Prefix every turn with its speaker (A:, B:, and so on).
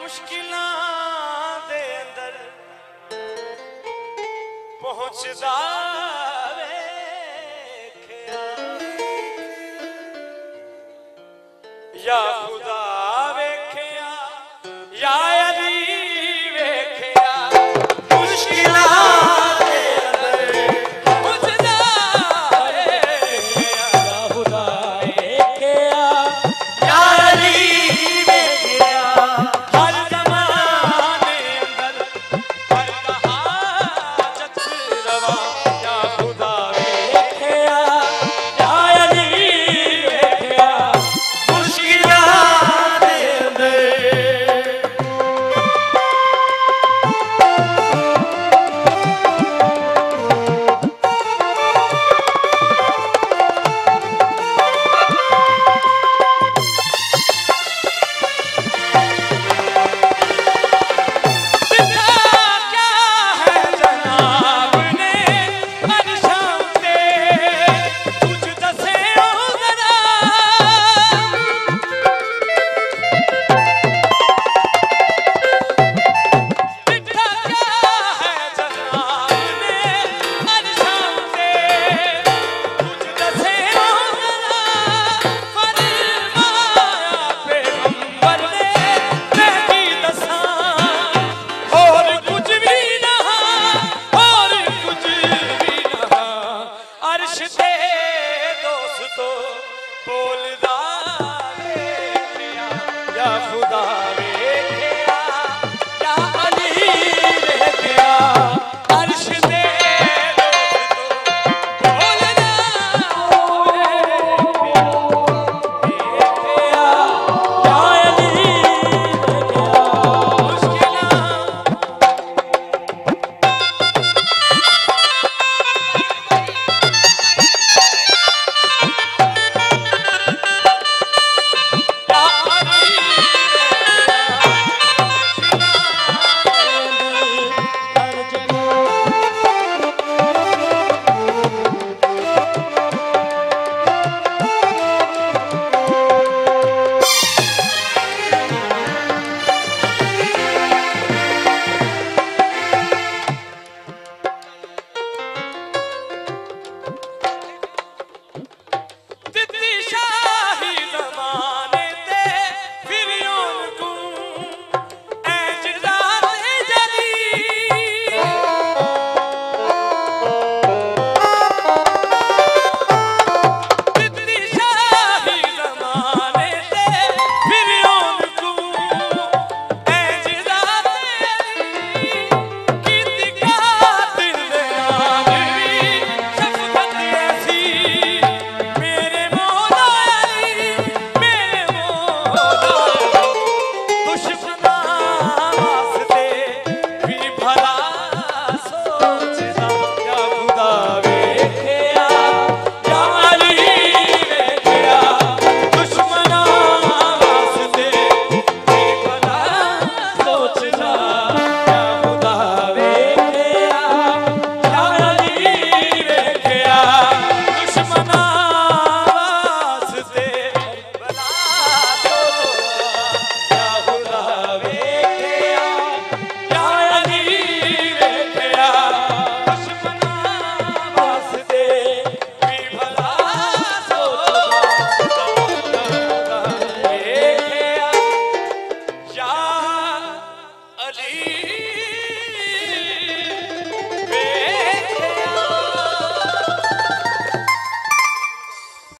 A: ਮੁਸ਼ਕਿਲਾਂ ਦੇ ਅੰਦਰ ਪਹੁੰਚਦਾ 亚库达。रिश्ते